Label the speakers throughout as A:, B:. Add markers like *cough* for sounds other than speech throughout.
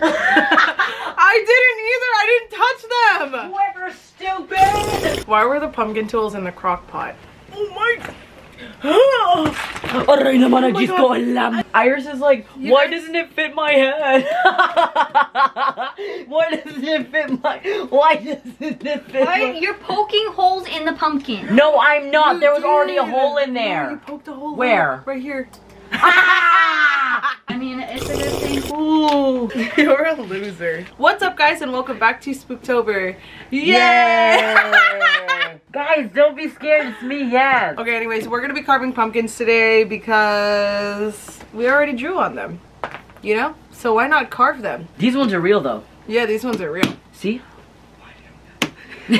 A: *laughs* I didn't either. I didn't touch them.
B: Whoever's stupid!
A: Why were the pumpkin tools in the crock pot? Oh my. *gasps*
B: Aray naman, oh
A: my
B: Diyos. Iris is like,
A: You
B: why
A: guys-
B: doesn't it fit my head? *laughs* why doesn't it fit my, why doesn't it fit
C: Why?
B: my...
C: You're poking holes in the pumpkin.
B: No, I'm not.
A: You
B: there was already a hole in
A: No, you
B: there.
A: poked a hole.
B: Where?
A: Right here. *laughs*
C: I mean, it's a good thing.
A: Ooh, *laughs* you're a loser. What's up, guys, and welcome back to Spooktober. Yay!
B: Yeah! Guys, don't be scared. It's me, yeah.
A: okay, anyways, we're gonna be carving pumpkins today because we already drew on them. You know? So why not carve them?
B: These ones are real though.
A: Yeah, these ones are real.
B: See? *laughs*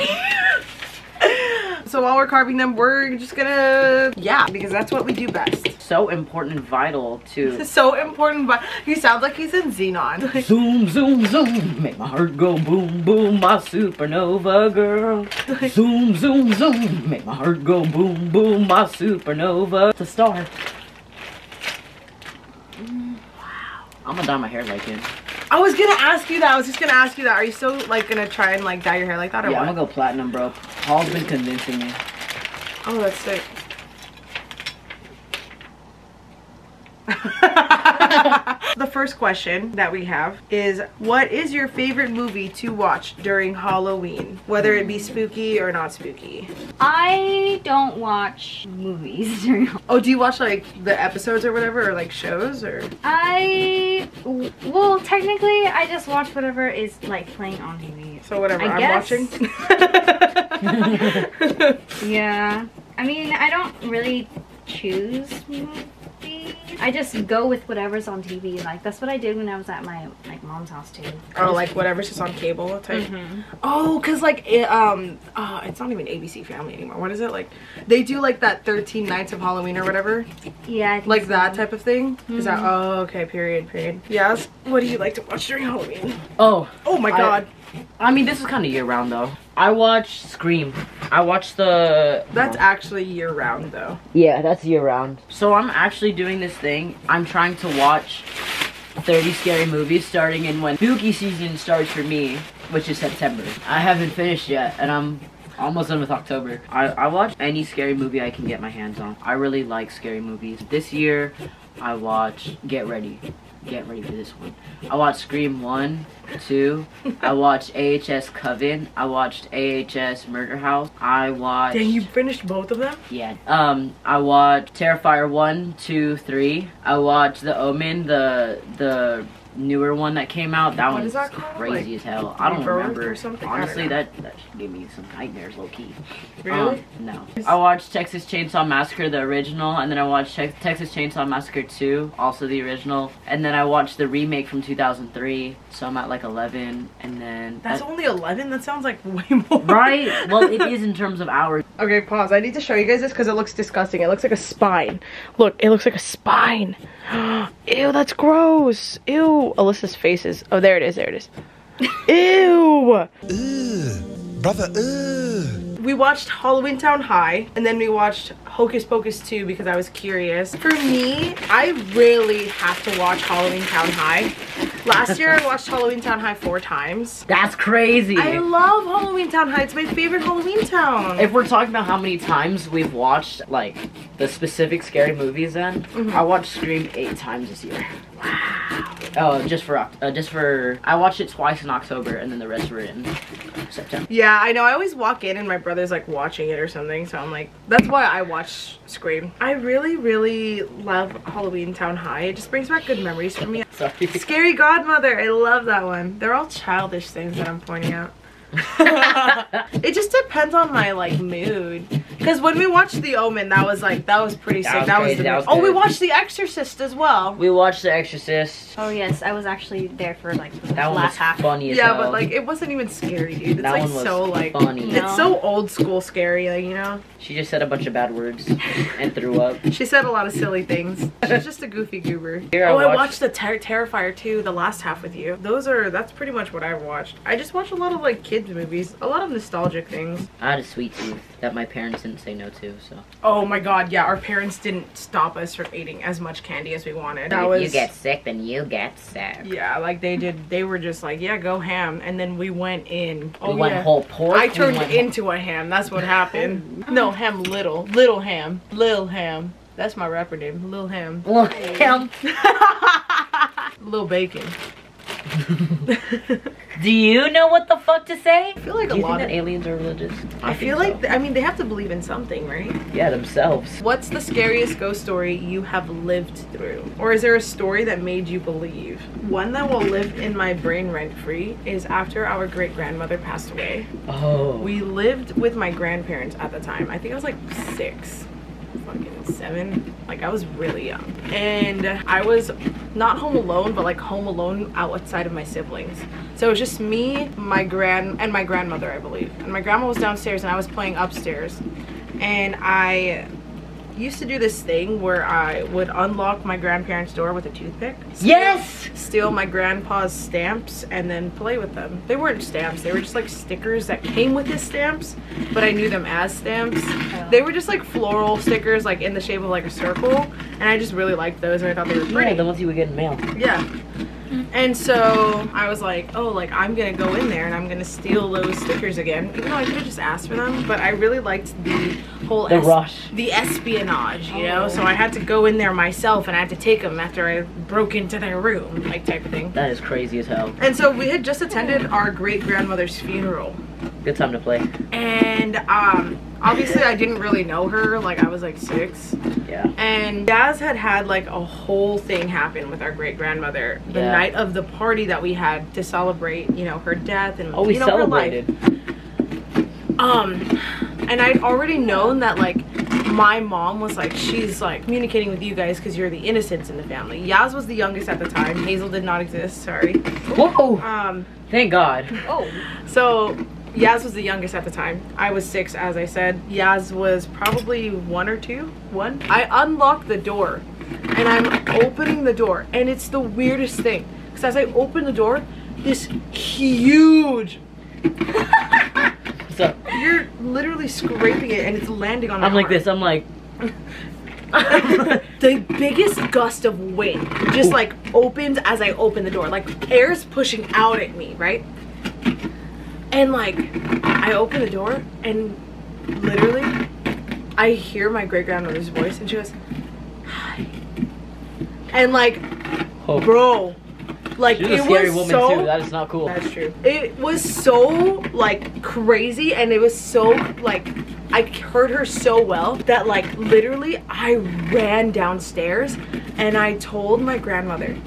A: So while we're carving them, we're just gonna yeah, because that's what we do best.
B: So important and vital to *laughs*
A: so important, but he sounds like he's in Xenon. *laughs*
B: Zoom, zoom, zoom, make my heart go boom, boom, my supernova girl. *laughs* Zoom, zoom, zoom, make my heart go boom, boom, my supernova. It's a star. Wow. I'm gonna dye my hair like him.
A: I was gonna ask you that. I was just gonna ask you that. Are you still like gonna try and like dye your hair like that or
B: Yeah, I'm gonna go platinum, bro. Paul's been convincing me.
A: Oh, that's sick. *laughs* the first question that we have is what is your favorite movie to watch during Halloween? Whether it be spooky or not spooky.
C: I don't watch movies *laughs* during.
A: Oh, do you watch like the episodes or whatever or like shows or
C: I well, technically, I just watch whatever is like playing on TV.
A: so whatever
C: I
A: I'm
C: guess.
A: watching? *laughs* *laughs*
C: Yeah, I mean, I don't really choose movies. I just go with whatever's on TV. Like that's what I did when I was at my like mom's house too.
A: Oh, like whatever's just on cable type.
C: Mhm.
A: Oh, cause like it, um, uh, it's not even ABC Family anymore. What is it like? They do like that Thirteen Nights of Halloween or whatever,
C: Yeah, I think
A: like
C: so.
A: that type of thing. Is that? Oh, okay. Period. Period. Yes. What do you like to watch during Halloween?
B: Oh,
A: Oh my God,
B: I mean, this is kind of year round though. I watch Scream. I watch the.
A: that's actually year round though.
B: Yeah, that's year round. So I'm actually doing this thing. I'm trying to watch 30 scary movies starting in when spooky season starts for me, which is September. I haven't finished yet, and I'm almost done with October. I, I watch any scary movie I can get my hands on. I really like scary movies. This year, I watch Get Ready. Get ready for this one. I watched Scream 1, 2. I watched AHS Coven. I watched AHS Murder House. I watched.
A: Dang, you finished both of them?
B: Yeah. Um, I watched Terrifier 1, 2, 3. I watched The Omen, the the newer one that came out. That
A: What
B: one's
A: is that
B: crazy
A: Like,
B: as hell. I don't remember.
A: or something? I don't
B: Honestly, that that gave me some nightmares, low key.
A: Really?
B: Um, no. I watched Texas Chainsaw Massacre, the original, and then I watched Tex- Texas Chainsaw Massacre 2, also the original, and then I watched the remake from 2003. So I'm at like 11, and then
A: that's
B: that-
A: only eleven. That sounds like *laughs* way more.
B: right. Well, it is in terms of hours. *laughs*
A: Okay, pause. I need to show you guys this because it looks disgusting. It looks like a spine. Look, it looks like a spine. *gasps* Ew, that's gross. Ew. Alyssa's faces. Oh, there it is. There it is. Ew.
D: Ugh, brother, ugh.
A: We watched Halloween Town High, and then we watched Hocus Pocus 2 because I was curious. For me, I really have to watch Halloween Town High. Last year, I watched Halloween Town High four times.
B: That's crazy.
A: I love Halloween Town High. It's my favorite Halloween town.
B: If we're talking about how many times we've watched like the specific scary movies, then
A: Mm-hmm.
B: I watched Scream eight times this year. Wow. Oh, just for uh, just for I watched it twice in October, and then the rest were in September.
A: Yeah, I know. I always walk in and my brother's like watching it or something, so I'm like, that's why I watch Scream. I really, really love Halloween Town High. It just brings back good memories for me. *laughs*
B: Sorry.
A: Scary Godmother, I love that one. They're all childish things that I'm pointing out. It just depends on my like mood. Because when we watched The Omen, that was like that was pretty
B: That
A: sick.
B: was
A: that was the
B: that was
A: oh, we watched The Exorcist as well.
B: We watched The Exorcist.
C: Oh yes, I was actually there for like the
B: That one was
C: last half.
B: funny as
A: Yeah,
B: hell.
A: but like it wasn't even scary, dude. It's
B: that
A: like
B: one was
A: so like
B: funny.
C: No.
A: it's so old school scary, like you know.
B: She just said a bunch of bad words and threw up. *laughs*
A: She said a lot of silly things. She's just a goofy goober.
B: Here
A: oh, I
B: watched-
A: watched the Ter- Terrifier too, the last half with you. Those are that's pretty much what I've watched. I just watch a lot of like kids kids movies, a lot of nostalgic things.
B: I had a sweet tooth that my parents didn't say no to, so.
A: Oh my god, yeah, our parents didn't stop us from eating as much candy as we wanted. That
B: if
A: was
B: you get sick, then you get sick.
A: Yeah, like they did. They were just like, yeah, go ham, and then we went in.
B: We
A: Oh
B: went
A: yeah.
B: whole pork.
A: I turned
B: went
A: into a ham. That's what happened. *laughs* no, ham little, little ham, lil ham. That's my rapper name, Lil Ham.
B: Well, damn. *laughs*
A: Lil Bacon. *laughs*
B: Do you know what the fuck to say?
A: I feel like
B: Do
A: a
B: you think
A: lot
B: that
A: of.
B: aliens are religious?
A: I feel
B: think
A: like th- I mean they have to believe in something, right?
B: yeah, themselves.
A: What's the scariest ghost story you have lived through? Or is there a story that made you believe? One that will live in my brain rent free is after our great grandmother passed away.
B: Oh.
A: We lived with my grandparents at the time. I think I was like six, fucking seven. Like I was really young. And I was not home alone, but like home alone outside of my siblings. So it was just me, my grand, and my grandmother, I believe. And my grandma was downstairs and I was playing upstairs. And I used to do this thing where I would unlock my grandparents' door with a toothpick.
B: yes.
A: Steal my grandpa's stamps and then play with them. They weren't stamps, they were just like stickers that came with his stamps, but I knew them as stamps. Oh. They were just like floral stickers, like in the shape of like a circle, and I just really liked those and I thought they were pretty.
B: Yeah, the ones you would get in mail.
A: Yeah. Mm-hmm. And so I was like, oh, like I'm gonna go in there and I'm gonna steal those stickers again. Even though I could have just asked for them, but I really liked the whole
B: The rush.
A: the espionage, you know. So I had to go in there myself and I had to take them after I broke into their room, like type of thing.
B: That is crazy as hell.
A: And so we had just attended our great grandmother's funeral,
B: Good time to play.
A: and um, obviously I didn't really know her. Like I was like six,
B: Yeah.
A: and Daz had had like a whole thing happen with our great grandmother the
B: Yeah.
A: night of the party that we had to celebrate, you know, her death and
B: Oh, we
A: you know, her life.
B: Celebrated.
A: Um, and I'd already known that like my mom was like she's like communicating with you guys because you're the innocents in the family. Yaz was the youngest at the time. Hazel did not exist. Sorry.
B: Whoa!
A: Um,
B: Thank God.
C: Oh.
A: so Yaz was the youngest at the time. I was six, as I said. Yaz was probably one or two. One. I unlocked the door, and I'm opening the door, and it's the weirdest thing. Because as I open the door, this huge.
B: So
A: You're literally scraping it, and it's landing on. my
B: I'm like
A: arm.
B: this. I'm like. *laughs*
A: the biggest gust of wind just like opens as I open the door. Like air's pushing out at me, right? And like I open the door and literally I hear my great grandmother's voice and she goes, Hi. And like,
B: Oh,
A: bro, like
B: she's a
A: it
B: scary
A: was
B: woman
A: so
B: too. That is not cool.
A: that's true. It was so like crazy and it was so like I heard her so well that like literally I ran downstairs and I told my grandmother,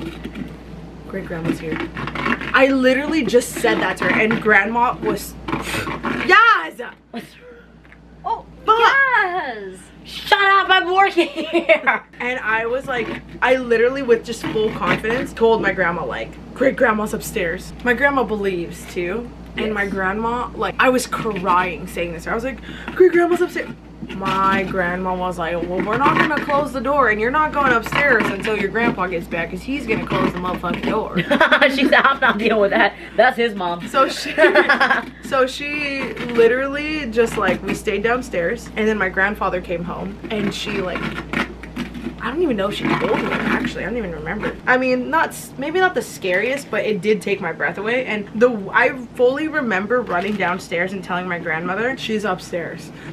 A: great grandma's here. I literally just said that to her and grandma was *sighs* Yes!
C: Oh.
A: Fuck!
C: Yes.
B: Shut up! I'm working here. *laughs*
A: And I was like, I literally, with just full confidence, told my grandma, like, great grandma's upstairs. My grandma believes too. And my grandma, like, I was crying saying this. I was like, great grandma's upstairs. My grandma was like, well, we're not gonna close the door and you're not going upstairs until your grandpa gets back because he's gonna close the motherfucking door. *laughs*
B: She's like, I'm not dealing with that. That's his mom.
A: So she, *laughs* so she literally just like we stayed downstairs, and then my grandfather came home, and she like, I don't even know if she told me actually. I don't even remember. I mean, not maybe not the scariest, but it did take my breath away. And the I fully remember running downstairs and telling my grandmother she's upstairs. *laughs*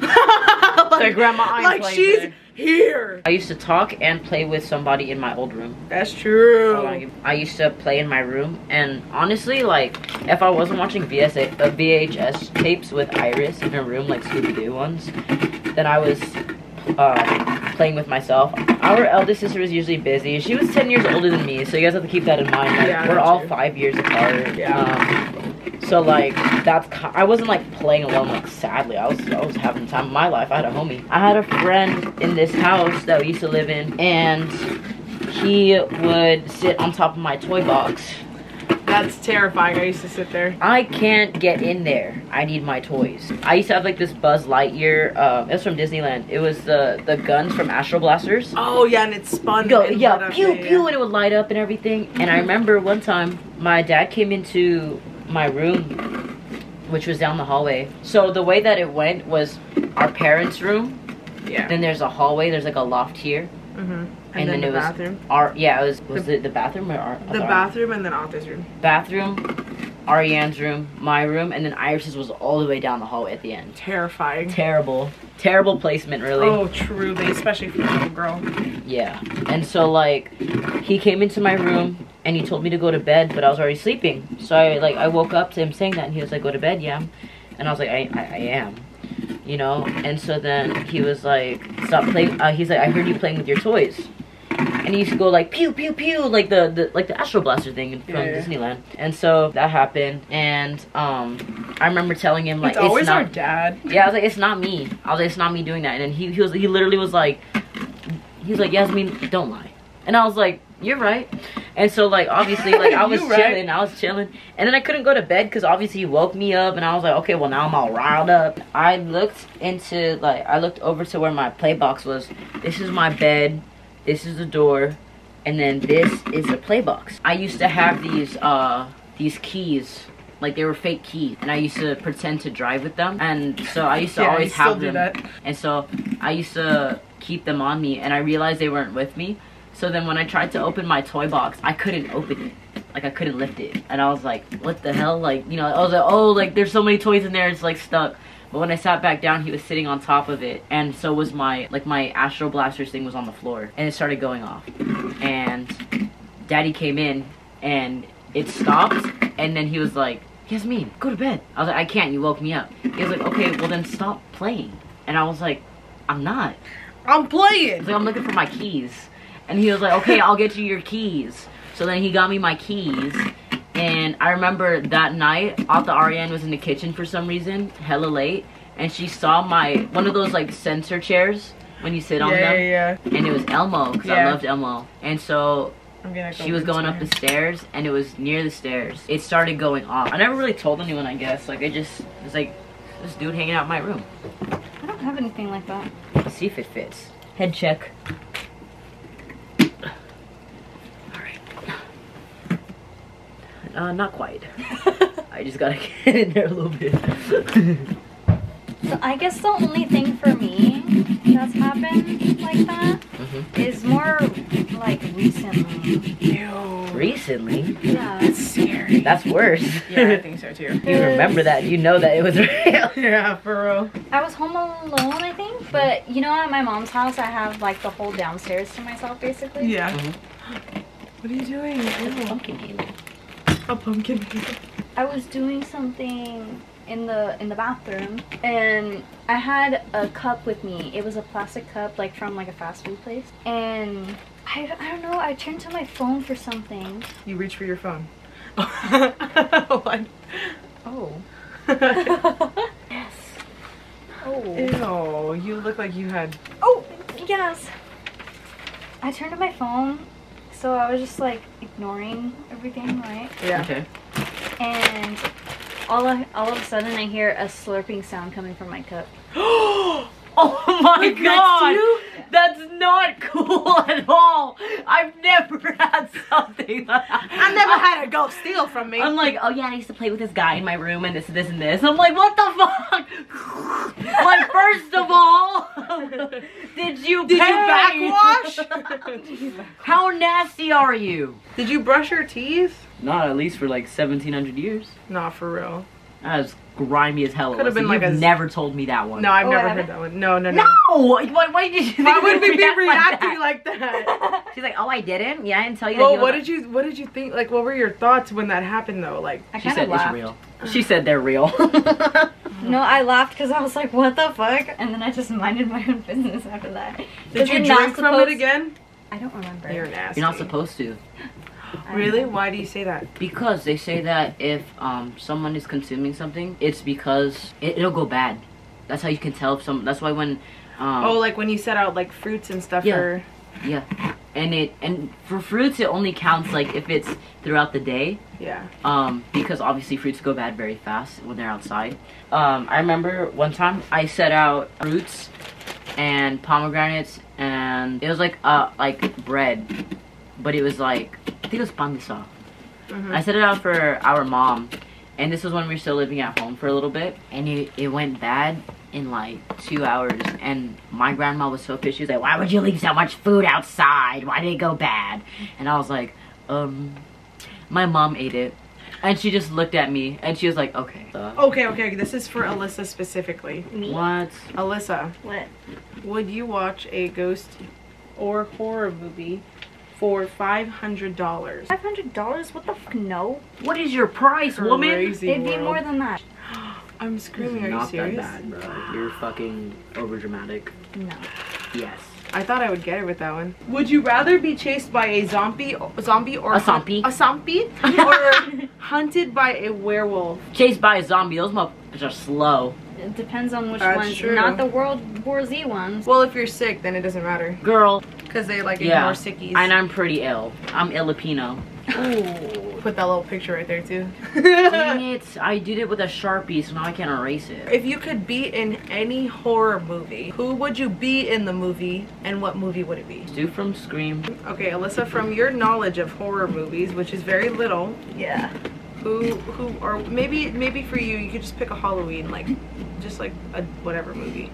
A: *laughs* like,
B: grandma, I'm
A: like she's
B: there.
A: here.
B: I used to talk and play with somebody in my old room.
A: That's true.
B: Hold on, I used to play in my room, and honestly, like, if I wasn't watching VSA, uh, VHS tapes with Iris in her room, like Scooby Doo ones, then I was uh, playing with myself. Our eldest sister was usually busy. She was 10 years older than me, so you guys have to keep that in mind. Like,
A: Yeah,
B: we're all
A: true.
B: five years apart.
A: Yeah.
B: Um, so like that's I wasn't like playing alone like sadly I was I was having the time of my life I had a homie I had a friend in this house that we used to live in and he would sit on top of my toy box
A: That's terrifying. I used to sit there.
B: I can't get in there. I need my toys. I used to have like this Buzz Lightyear. Uh, it was from Disneyland. It was the the guns from Astro Blasters.
A: Oh yeah, and it spun.
B: Go yeah, pew
A: yeah,
B: pew,
A: yeah.
B: and it would light up and everything. And I remember one time my dad came into my room, which was down the hallway. So the way that it went was our parents' room.
A: Yeah.
B: Then there's a hallway. There's like a loft here.
A: mm-hmm. And,
B: And
A: then,
B: then
A: the
B: it was-
A: bathroom.
B: Our yeah, it was was
A: The-
B: it the bathroom or our
A: The
B: our-
A: bathroom and then Arthur's room.
B: bathroom, Ariane's room, my room, and then Iris's was all the way down the hallway at the end.
A: Terrifying.
B: Terrible, terrible placement, really.
A: Oh, truly, especially for a little girl.
B: Yeah. And so like he came into my room and he told me to go to bed, but I was already sleeping. So I like I woke up to him saying that and he was like, Go to bed, yeah. And I was like, I I, I am. You know? And so then he was like, Stop playing uh, he's like, I heard you playing with your toys. And he used to go like pew pew pew like the, the like the Astro Blaster thing from
A: Yeah, yeah.
B: Disneyland. And so that happened and um I remember telling him like
A: it's always
B: not
A: our dad.
B: yeah, I was like, it's not me. I was like, it's not me doing that. And then he, he was he literally was like, he was like, Yasmin, don't lie. And I was like, you're right. And so like obviously like I *laughs* was
A: right.
B: chilling, I was chilling, and then I couldn't go to bed because obviously he woke me up, and I was like, okay, well now I'm all riled up. I looked into like I looked over to where my play box was. This is my bed. This is the door, and then this is the play box. I used to have these uh these keys. Like they were fake keys, and I used to pretend to drive with them, and so I used to
A: Yeah,
B: always have them. And so I used to keep them on me, and I realized they weren't with me. So then when I tried to open my toy box, I couldn't open it. Like I couldn't lift it. And I was like, what the hell? Like, you know, I was like, oh, like there's so many toys in there, it's like stuck. But when I sat back down, he was sitting on top of it. And so was my, like my Astro Blasters thing was on the floor. And it started going off. And daddy came in and it stopped. And then he was like, Yasmin, go to bed. I was like, I can't, you woke me up. He was like, okay, well then stop playing. And I was like, I'm not.
A: I'm playing.
B: Like, I'm looking for my keys. And he was like, okay, I'll get you your keys. So then he got me my keys. And I remember that night, Ate Ariane was in the kitchen for some reason, hella late. And she saw my, one of those like sensor chairs when you sit on
A: yeah,
B: them.
A: yeah, yeah.
B: And it was Elmo, because I loved Elmo. And so
A: I'm gonna go
B: she was going up the stairs, and it was near the stairs. It started going off. I never really told anyone, I guess. Like, I just, it was like, this dude hanging out in my room.
C: I don't have anything like that.
B: Let's see if it fits. Head check. Uh, not quite. I just gotta *laughs* get in there a little bit.
C: So I guess the only thing for me that's happened like that
B: Mhm.
C: is more like recently.
A: Ew.
B: Recently?
C: Yeah.
A: That's scary.
B: That's worse.
A: yeah, I think so too.
B: you remember that. You know that it was *laughs* real.
A: Yeah, for real.
C: I was home alone, I think. But you know, at my mom's house, I have like the whole downstairs to myself, basically.
A: Yeah.
B: Mhm. *gasps*
A: What are you doing? Ew.
B: Pumpkin game.
A: A pumpkin.
C: I was doing something in the in the bathroom, and I had a cup with me. It was a plastic cup, like from like a fast food place, and. I, I don't know, I turned to my phone for something.
A: You reach for your phone. *laughs* what?
C: Oh. *laughs* yes. Oh.
A: Ew, you look like you had.
C: Oh, yes. I turned to my phone, so I was just like ignoring everything, right?
A: Yeah.
B: Okay.
C: And all of, all of a sudden, I hear a slurping sound coming from my cup. *gasps* *gasps* *gasps* *laughs*
B: Oh my
A: Like
B: god! That's not cool *laughs* at all! I've never *laughs* had something like that.
A: I never had a ghost steal from me.
B: I'm like, oh yeah, I used to play with this guy in my room and this, this, and this. I'm like, what the fuck? like, first of all, did you
A: Did
B: pay?
A: you backwash?
B: How nasty are you?
A: Did you brush your teeth?
B: Not at least for like 1700 years.
A: Not for real.
B: That was grimy as hell.
A: Could've been like
B: You've
A: a-
B: never told me that one.
A: No, I've
C: Oh,
A: never heard that one. No, no, no.
B: No! Why, why did you?
A: Why *laughs* would we be
B: react
A: reacting
B: like that?
A: like that? *laughs*
B: She's like, oh, I didn't. Yeah, I didn't tell you. that
A: Well,
B: you
A: what did you what did you think? Like, what were your thoughts when that happened though? Like,
C: I
B: She said
C: of
B: it's real. She said they're real. *laughs*
C: No, I laughed because I was like, what the fuck? And then I just minded my own business after that.
A: Did you
C: you're not
A: drink from it again?
C: I don't remember.
A: You're nasty.
B: You're not supposed to.
A: Really? Why do you say that?
B: Because they say that if um, someone is consuming something, it's because it, it'll go bad. That's how you can tell if some. That's why when. Um,
A: oh, like when you set out like fruits and stuff
B: Yeah.
A: for.
B: yeah, and it and for fruits it only counts like if it's throughout the day.
A: Yeah.
B: Um, because obviously fruits go bad very fast when they're outside. Um, I remember one time I set out fruits and pomegranates and it was like uh like bread, but it was like I think it was pan de sal.
A: Mhm.
B: I set it out for our mom, and this was when we were still living at home for a little bit, and it, it went bad in like two hours, and my grandma was so pissed. She was like, "Why would you leave so much food outside? Why did it go bad?" And I was like, "Um, my mom ate it." And she just looked at me and she was like, okay. Uh,
A: Okay, okay, this is for Alyssa specifically.
C: Me?
B: What?
A: Alyssa,
C: What?
A: would you watch a ghost or horror movie for five hundred dollars?
C: Five hundred dollars? What the fuck? No.
B: What is your price, woman?
A: Crazy
C: It'd be
A: world.
C: more than that. *gasps*
A: I'm screaming. Are you
B: Not
A: serious?
B: that bad, bro. You're fucking over dramatic.
C: No.
B: Yes.
A: I thought I would get it with that one. Would you rather be chased by a zombie, zombie or
B: A zombie.
A: a zombie, *laughs* or hunted by a werewolf?
B: Chased by a zombie. Those motherfuckers are slow.
C: It depends on which
A: That's
C: ones.
A: true.
C: Not the World War Z ones.
A: Well, if you're sick, then it doesn't matter
B: Girl.
A: because they like
B: Yeah.
A: ignore sickies.
B: And I'm pretty ill. I'm Filipino.
A: Ooh. Put that little picture right there too.
B: Dang it. I did it with a Sharpie, so now I can't erase it.
A: if you could be in any horror movie, who would you be in the movie, and what movie would it be?
B: Stu from Scream.
A: Okay, Alyssa, from your knowledge of horror movies, which is very little,
C: Yeah.
A: Who who or maybe maybe for you, you could just pick a Halloween, like just like a whatever movie.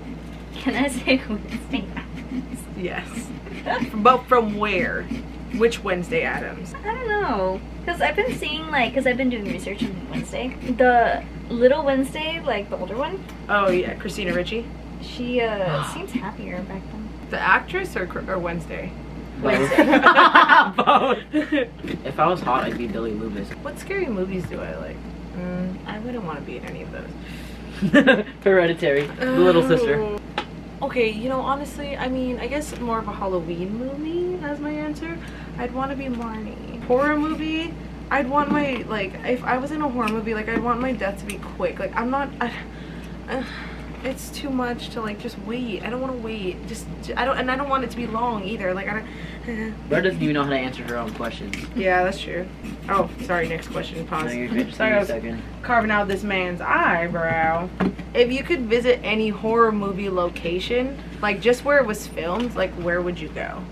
C: Can I say Wednesday Addams?
A: Yes. but from where? Which Wednesday Addams?
C: I don't know. Because I've been seeing, like, because I've been doing research on Wednesday. The little Wednesday, like the older one,
A: Oh yeah, Christina Ricci.
C: she uh, *gasps* seems happier back then.
A: The actress or or Wednesday? *laughs*
B: Both. if I was hot, I'd be Billy Loomis.
A: What scary movies do I like? Mm, I wouldn't want to be in any of those. *laughs*
B: Hereditary. The little sister.
A: Oh. Okay, you know, honestly, I mean, I guess more of a Halloween movie as my answer. I'd want to be Marnie. Horror movie, I'd want my, like, if I was in a horror movie, like, I'd want my death to be quick. Like, I'm not, I, uh, it's too much to, like, just wait. I don't want to wait. Just, I don't, and I don't want it to be long either. Like, I don't, *laughs*
B: Bro doesn't even know how to answer her own questions.
A: yeah, that's true. Oh, sorry, next question,
B: No,
A: pause.
B: you're good. *laughs*
A: Sorry,
B: give me
A: I
B: a
A: was
B: second.
A: carving out this man's eyebrow. If you could visit any horror movie location, like just where it was filmed, like where would you go?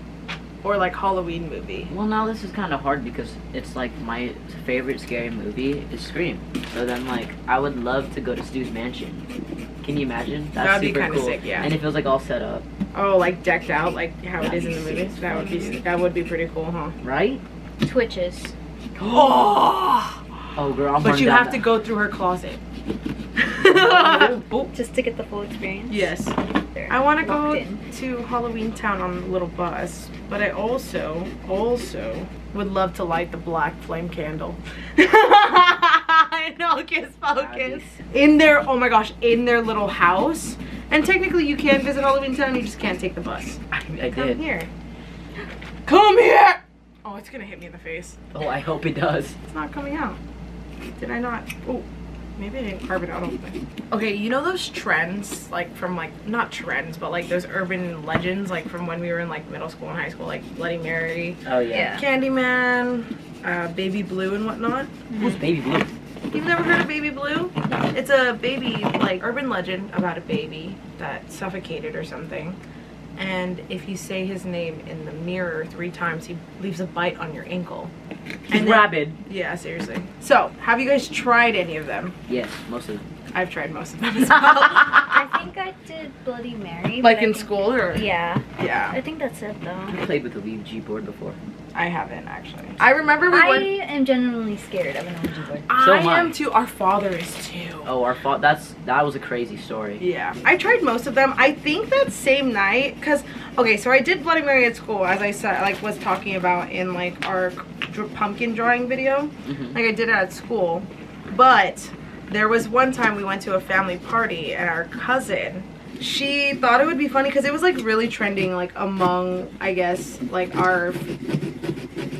A: Or like Halloween movie.
B: Well, now this is kind of hard because it's like my favorite scary movie is Scream. So then, like, I would love to go to Stu's mansion. Can you imagine? That's
A: That'd be
B: super
A: kinda
B: cool.
A: sick, yeah.
B: And it feels like all set up,
A: Oh, like decked out, like how it
B: That'd
A: is in the movie.
B: sick.
A: That would be that would be pretty cool, huh?
B: right?
C: Twitches.
A: Oh, *gasps*
B: Oh, girl, I'm
A: but you
B: down
A: have to go through her closet. *laughs*
C: Just to get the full experience.
A: yes.
C: There,
A: I want to go
C: in.
A: to Halloween Town on a little bus, but I also, also would love to light the black flame candle. *laughs* I Hocus Pocus. In their, oh my gosh, in their little house. And technically you can visit Halloween Town, you just can't take the bus.
B: I, I
A: Come
B: did.
A: here. Come here! Oh, it's gonna hit me in the face.
B: Oh, I hope it does.
A: It's not coming out. Did I not? Oh, maybe I didn't carve it out all. Okay, you know those trends, like from like, not trends, but like those urban legends, like from when we were in like middle school and high school, like Bloody Mary,
B: Oh yeah.
C: Yeah.
A: Candyman, uh, Baby Blue and whatnot.
B: Who's Baby Blue?
A: You've never heard of Baby Blue? It's a baby, like, urban legend about a baby that suffocated or something. And if you say his name in the mirror three times, he leaves a bite on your ankle.
B: He's
A: And then-
B: rabid.
A: Yeah, seriously. So, have you guys tried any of them?
B: Yes, most of them.
A: I've tried most of them as well. *laughs*
C: I think I did Bloody Mary.
A: like in school or?
C: Yeah.
A: Yeah.
C: I think that's it though.
B: I played with the Ouija board before.
A: I haven't actually. I remember we
C: I
A: went.
C: am genuinely scared of an Ouija board.
B: So
A: I
B: am I.
A: am too. Our father is too.
B: Oh, our fault. That's that was a crazy story.
A: Yeah, I tried most of them. I think that same night, cause okay, so I did Bloody Mary at school, as I said, like was talking about in like our dr- pumpkin drawing video.
B: Mhm.
A: Like I did it at school, but there was one time we went to a family party and our cousin. She thought it would be funny because it was like really trending, like among I guess like our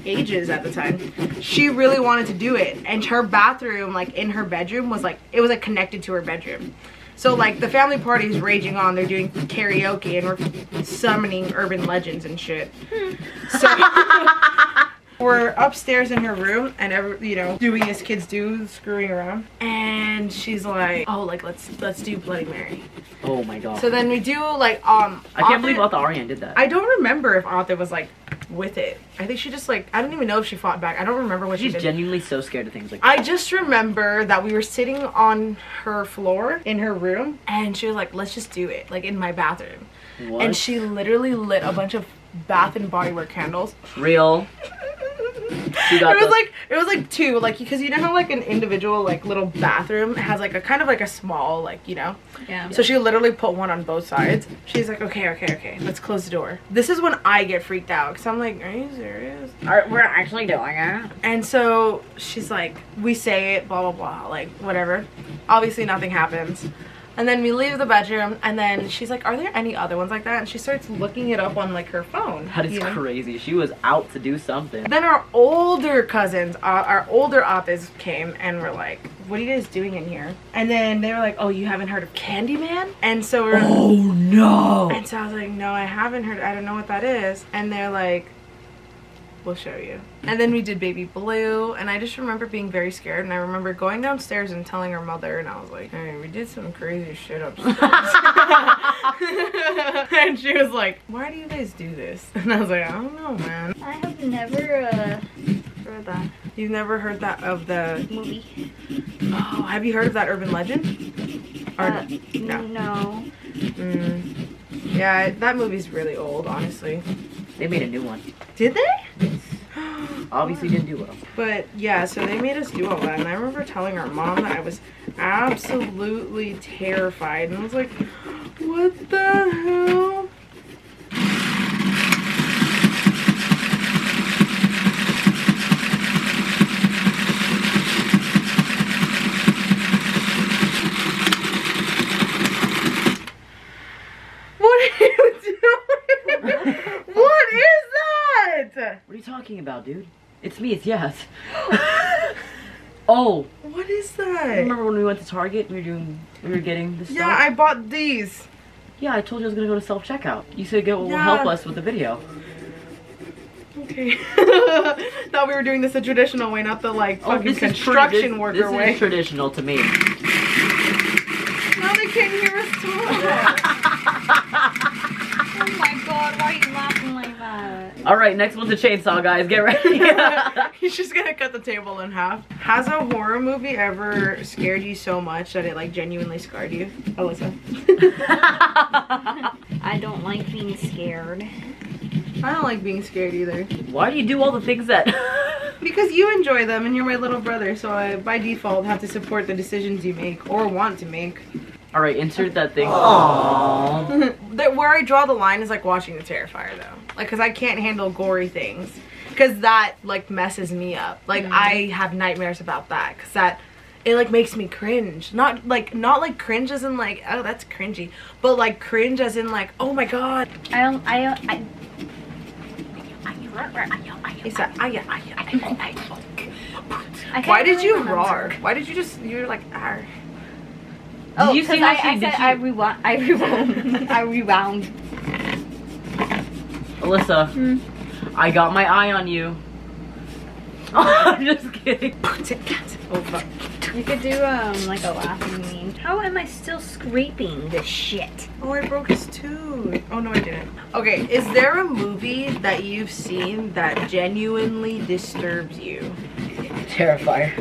A: ages at the time. She really wanted to do it, and her bathroom, like in her bedroom, was like it was like connected to her bedroom. So like the family party is raging on. They're doing karaoke and we're summoning urban legends and shit. So *laughs* we're upstairs in her room and every, you know doing as kids do, screwing around. And she's like, "Oh, like let's let's do Bloody Mary."
B: Oh my god.
A: So then we do like um.
B: I can't
A: Arthur-
B: believe Ate Ariane did that.
A: I don't remember if Arthur was like with it. I think she just like I don't even know if she fought back. I don't remember what she
B: She's
A: did.
B: genuinely so scared of things like that.
A: I just remember that we were sitting on her floor in her room and she was like, let's just do it, like in my bathroom.
B: What?
A: And she literally lit a bunch of Bath and Body Work candles.
B: Real. She
A: It was
B: the-
A: like it was like two, like because you know how like an individual like little bathroom has like a kind of like a small like you know.
C: Yeah.
A: So she literally put one on both sides. She's like, okay, okay, okay, let's close the door. This is when I get freaked out because I'm like, are you serious?
B: Are- we're actually doing it.
A: And so she's like, we say it, blah, blah, blah, like, whatever. Obviously, nothing happens. And then we leave the bedroom, and then she's like, are there any other ones like that? And she starts looking it up on, like, her phone.
B: That is
A: know?
B: crazy. She was out to do something.
A: Then our older cousins, uh, our older oppas came and were like, what are you guys doing in here? And then they were like, oh, you haven't heard of Candyman? And so we're...
B: Oh no!
A: And so I was like, no, I haven't heard. I don't know what that is. And they're like, we'll show you. And then we did Baby Blue, and I just remember being very scared. And I remember going downstairs and telling her mother, and I was like, hey, we did some crazy shit upstairs. *laughs* and she was like, why do you guys do this? *laughs* And I was like, I don't know, man.
C: I have never uh, heard that
A: You've never heard that of the?
C: movie.
A: Oh, have you heard of that urban legend? Or
C: Uh,
A: no?
C: no.
A: Mm. Yeah, that movie's really old, honestly.
B: They made a new one.
A: Did they?
B: Obviously didn't do well.
A: But yeah, so they made us do all that, and I remember telling our mom that I was absolutely terrified, and I was like, "What the hell?" What are you doing? what is that?
B: What are you talking about, dude? It's me, it's Yaz. *laughs* oh,
A: What is that?
B: remember when we went to Target? We were doing, we were getting the stuff.
A: Yeah, I bought these.
B: yeah, I told you I was gonna go to self checkout. You said go will
A: Yeah.
B: help us with the video.
A: Okay. *laughs* Thought we were doing this the traditional way, not the like
B: Oh,
A: fucking
B: this
A: construction
B: this,
A: worker
B: this
A: way.
B: is traditional to me.
A: now they can't hear us talk. *laughs*
C: My god, why are you laughing like that?
B: All right, next one's a chainsaw, guys. Get ready. *laughs* *laughs*
A: He's just gonna cut the table in half. Has a horror movie ever scared you so much that it like genuinely scarred you, Alyssa? *laughs*
C: I don't like being scared.
A: I don't like being scared either.
B: Why do you do all the things that?
A: Because you enjoy them and you're my little brother, so I by default have to support the decisions you make or want to make.
B: All right, insert that thing. Aww.
A: that where I draw the line is like watching the Terrifier though, like because I can't handle gory things, because that like messes me up. Like I have nightmares about that, because that it like makes me cringe. Not like not like cringe as in like oh that's cringy, but like cringe as in like oh my god.
C: I don't. I don't. I,
A: He said "Ah, ah, ah, ah, yeah."
C: I can't
A: Why did you roar? Why did you just you're like "Arr."
C: Oh,
B: Did you
C: because
B: see
C: I,
B: how she-
C: I said I rewound. I *laughs* rewound. I rewound.
B: Alyssa,
C: Hmm.
B: I got my eye on you. *laughs* I'm just kidding.
A: Oh fuck.
C: You could do um like a laughing meme. How am I still scraping this shit?
A: Oh, I broke his tooth. Oh no, I didn't. Okay, is there a movie that you've seen that genuinely disturbs you?
B: Terrifier.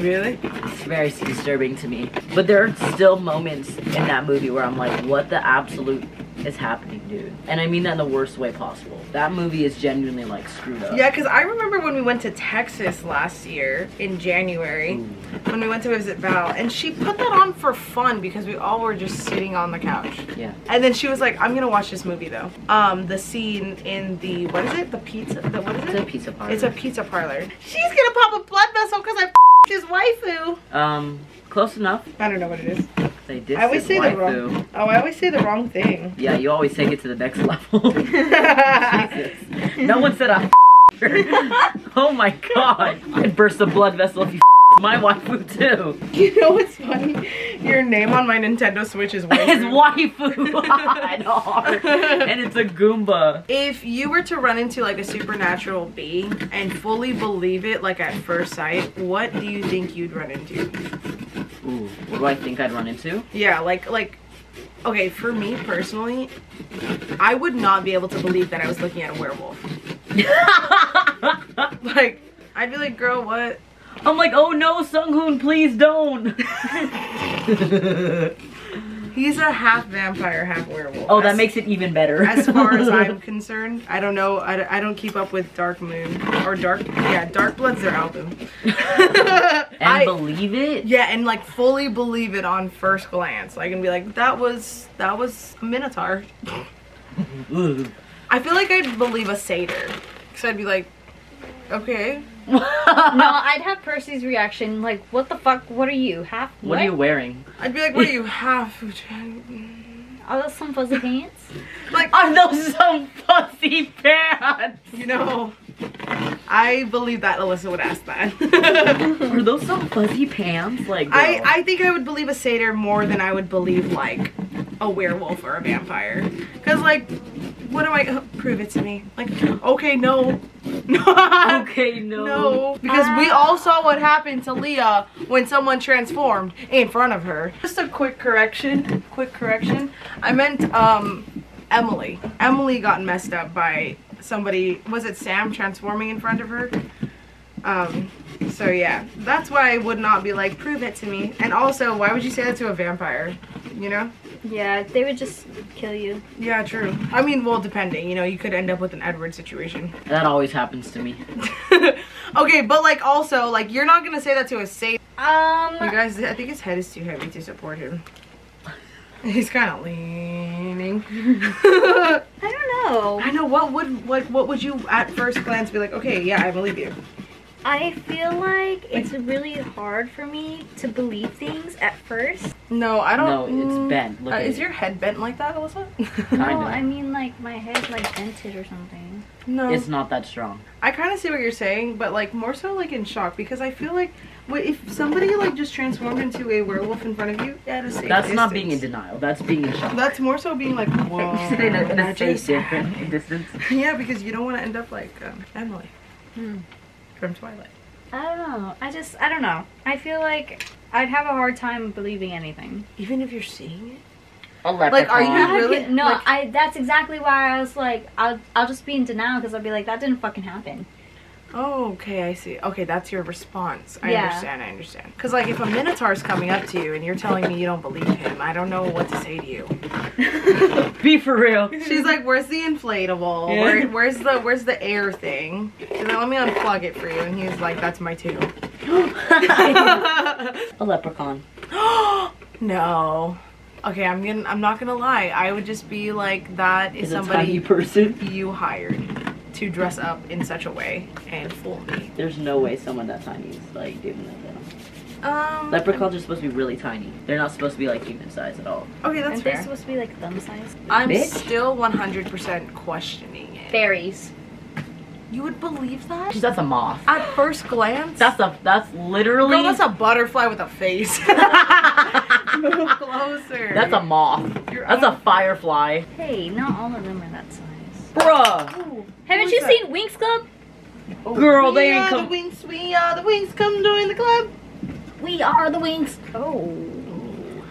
A: Really?
B: It's very disturbing to me. But there are still moments in that movie where I'm like, what the absolute is happening, dude? And I mean that in the worst way possible. That movie is genuinely like screwed up.
A: Yeah, because I remember when we went to Texas last year in January,
B: Ooh.
A: when we went to visit Val, and she put that on for fun because we all were just sitting on the couch.
B: Yeah.
A: And then she was like, "I'm gonna watch this movie though." Um, the scene in the what is it? The pizza? The what is
B: It's a pizza parlor.
A: It's a pizza parlor. She's gonna pop a blood vessel because I his waifu.
B: um close enough.
A: I don't know what it is.
B: They did.
A: I always say the wrong. Oh, I always say the wrong thing.
B: Yeah, you always take it to the next level. *laughs* Jesus. No one said I *laughs* *laughs* Oh my god. I'd burst a blood vessel if you my waifu too. *laughs*
A: You know what's funny? Your name on my Nintendo Switch is
B: It's
A: waifu.
B: waifu *laughs* *laughs* and. And it's a Goomba.
A: If you were to run into like a supernatural being and fully believe it, like at first sight, what do you think you'd run into?
B: Ooh, what do I think I'd run into?
A: Yeah, like like okay, for me personally, I would not be able to believe that I was looking at a werewolf. Like, I'd be like, girl, what?
B: I'm like, oh no, Sung Hoon, please don't. *laughs*
A: He's a half vampire, half werewolf.
B: oh, that
A: As-
B: makes it even better.
A: As far as I'm *laughs* concerned, I don't know. I, I don't keep up with Dark Moon or Dark. Yeah, Dark Blood's their album. *laughs*
B: and
A: I-
B: believe it.
A: Yeah, and like fully believe it on first glance. Like, and be like, that was that was a Minotaur. I feel like I'd believe a satyr, because I'd be like, okay.
C: No, *laughs* I'd have Percy's reaction like, "What the fuck? What are you? Half?
B: What are you wearing?
A: I'd be like, what do you *laughs* have?
C: Are those some fuzzy pants? *laughs*
A: Like,
B: Are those some fuzzy pants?
A: you know, I believe that Alyssa would ask that.
B: Are those some fuzzy pants? Like,
A: I. I think I would believe a satyr more than I would believe like a werewolf or a vampire. Cause like, what do I? Prove it to me. Like, okay, no, no, *laughs*
B: okay, no.
A: no, because we all saw what happened to Leah when someone transformed in front of her. Just a quick correction. Quick correction. I meant um Emily. Emily got messed up by somebody. Was it Sam transforming in front of her? Um. So yeah, that's why I would not be like, prove it to me. And also, why would you say that to a vampire? You know?
C: Yeah, they would just kill you.
A: Yeah, true. I mean, well, depending. You know, you could end up with an Edward situation.
B: That always happens to me. *laughs*
A: okay, but like also, like you're not gonna say that to a safe.
C: Um,
A: You guys, I think his head is too heavy to support him. He's kind of leaning. *laughs*
C: I don't know.
A: I know. What would what what would you at first glance be like? Okay, yeah, I believe you.
C: I feel like it's really hard for me to believe things at first.
A: No, I don't.
B: No, it's
A: mm,
B: bent. Look
A: uh,
B: at
A: is
B: it.
A: your head bent like that, Alyssa? *laughs*
C: No,
B: Kinda.
C: I mean like my head like dented or something.
A: no.
B: It's not that strong.
A: I kind of see what you're saying, but like more so like in shock because I feel like wait, if somebody like just transformed into a werewolf in front of you at a safe
B: That's not being in denial. That's being in shock.
A: That's more so being like, *laughs* whoa.
B: in a, in a
A: that
B: safe different distance. *laughs*
A: Yeah, because you don't want to end up like um, Emily
C: Hmm.
A: From Twilight.
C: I don't know. I just I don't know. I feel like I'd have a hard time believing anything.
A: Even if you're seeing it.
B: A
A: Like, are you really-
C: no,
A: like-
C: I. That's exactly why I was like, I'll I'll just be in denial because I'll be like, that didn't fucking happen.
A: Oh, okay, I see. Okay, that's your response. I
C: Yeah.
A: understand, I understand. Because, like, if a Minotaur's coming up to you and you're telling me you don't believe him, I don't know what to say to you. *laughs*
B: Be for real.
A: She's like, "Where's the inflatable?
B: Yeah.
A: Where, where's the where's the air thing?" She's like, "Let me unplug it for you." And he's like, "That's my tube." *laughs* *laughs*
B: a leprechaun. *gasps*
A: no. Okay, I'm gonna. I'm not gonna lie. I would just be like, "That is,
B: Is a tiny
A: somebody
B: person.
A: you hired to dress up in such a way and fool me."
B: There's no way someone that tiny is like doing that.
A: Um.
B: Leprechauns are supposed to be really tiny. They're not supposed to be like human size at all.
A: Okay, that's
C: Aren't they supposed to be like thumb size?
A: I'm
B: Bitch.
A: still 100% questioning it.
C: Fairies.
A: You would believe that?
B: That's a moth.
A: At first glance?
B: That's a that's literally
A: Girl, that's a butterfly with a face. *laughs* *laughs* Move closer.
B: that's a moth.
A: Your
B: That's a firefly.
C: Hey, not all of them are that size.
B: Bruh.
A: Ooh,
C: Haven't you
A: that?
C: seen Winx Club?
B: Oh, Girl,
A: we
B: they ain't
A: are
B: come-
A: the wings, we are the wings, come join the club.
C: We are the Winx. Oh.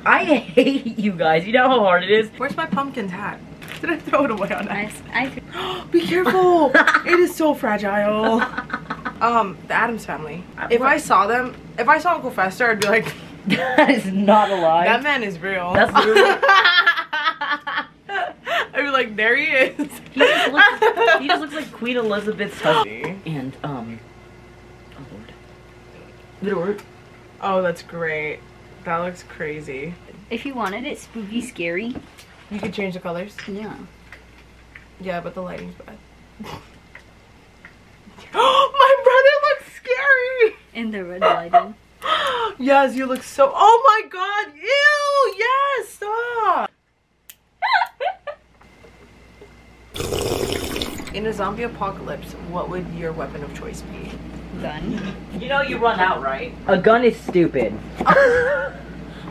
B: I hate you guys. You know how hard it is?
A: Where's my pumpkin hat? Did I throw it away on
C: I,
A: ice?
C: I, *gasps*
A: Be careful! *laughs* it is so fragile. *laughs* Um, the Addams family. If I saw them, if I saw Uncle Fester, I'd be like, *laughs*
B: that is not a lie.
A: that man is real.
B: That's literally-
A: I'd be like, there he is.
B: he, just looks, he just looks like *laughs* Queen Elizabeth's husband. And um Oh lord. Lord.
A: Oh, that's great. That looks crazy.
C: if you wanted it spooky scary,
A: You could change the colors.
C: yeah.
A: Yeah, but the lighting's bad. *gasps* My brother looks scary.
C: In the red lighting. *gasps*
A: yes, you look so. Oh my god! Ew! Yes, stop. In a zombie apocalypse, what would your weapon of choice be?
C: Gun.
B: You know you run out, right? A gun is stupid. *laughs*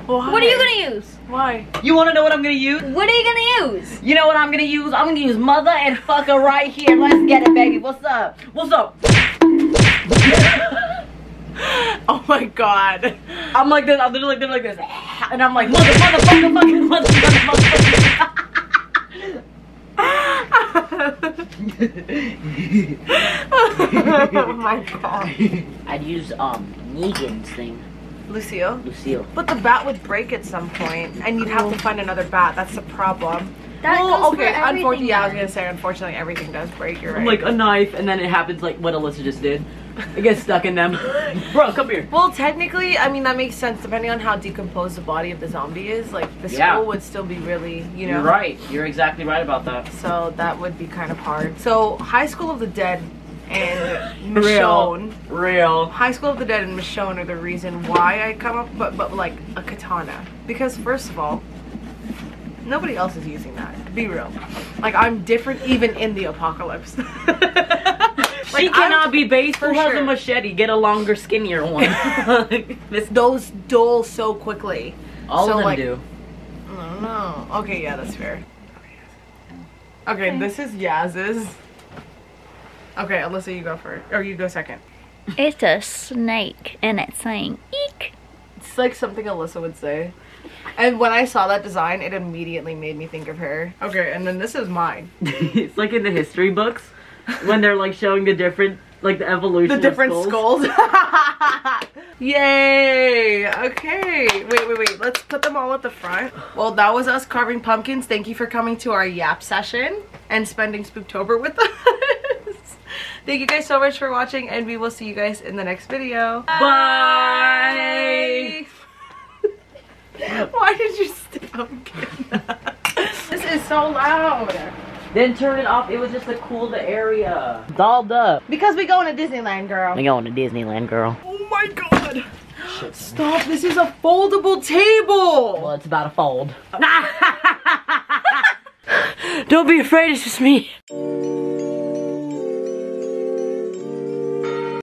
A: Why?
C: What are you gonna use?
A: Why?
B: You wanna know what I'm gonna use?
C: What are you gonna use?
B: You know what I'm gonna use? I'm gonna use mother and fucker right here. Let's get it, baby. What's up? What's up? *laughs*
A: Oh my god.
B: I'm like this. I'm literally like, like this, and I'm like mother, motherfucker, fucking mother, mother, motherfucker. *laughs*
A: oh my god.
B: I'd use um Negan's thing,
A: Lucille?
B: Lucille.
A: But the bat would break at some point, and you'd have to find another bat. That's the problem.
C: That
A: well,
C: goes for
A: okay, unfortunately, yeah, I was gonna say, unfortunately, everything does break. You're right.
B: Like a knife, and then it happens like what Alyssa just did. It gets stuck in them. Bro, come here.
A: well, technically, I mean that makes sense depending on how decomposed the body of the zombie is. Like the skull
B: Yeah.
A: would still be really, you know.
B: You're right. You're exactly right about that.
A: So that would be kind of hard. So High School of the Dead and *laughs* Michonne.
B: Real. Real.
A: High School of the Dead and Michonne are the reason why I come up, but but like a katana. Because first of all, nobody else is using that. Be real. Like I'm different even in the apocalypse. *laughs*
B: she
A: Like,
B: cannot
A: I'm-
B: be based.
A: for
B: Who has
A: sure.
B: a machete? Get a longer, skinnier one. *laughs* *laughs*
A: Those dull so quickly.
B: All
A: So,
B: of them
A: like-
B: do.
A: Oh no. Okay, yeah, that's fair. Okay, this is Yaz's. Okay, Alyssa, you go first. Or you go second.
C: It's a snake and it's saying eek.
A: It's like something Alyssa would say. And when I saw that design, it immediately made me think of her. Okay, and then this is mine. *laughs*
B: it's like in the history books when they're like showing the different, like the evolution.
A: The different
B: skulls.
A: skulls. *laughs* Yay! Okay. Wait, wait, wait. Let's put them all at the front. Well, that was us carving pumpkins. Thank you for coming to our yap session and spending Spooktober with us. *laughs* Thank you guys so much for watching, and we will see you guys in the next video.
B: Bye. *laughs*
A: Why did you stop? this is so loud.
B: Then turn it off. It was just to cool the area. Dolled up.
A: Because we going to Disneyland, girl.
B: We going to Disneyland, girl.
A: Oh my god. Stop, this is a foldable table.
B: Well, it's about to fold. *laughs* Don't be afraid. It's just me.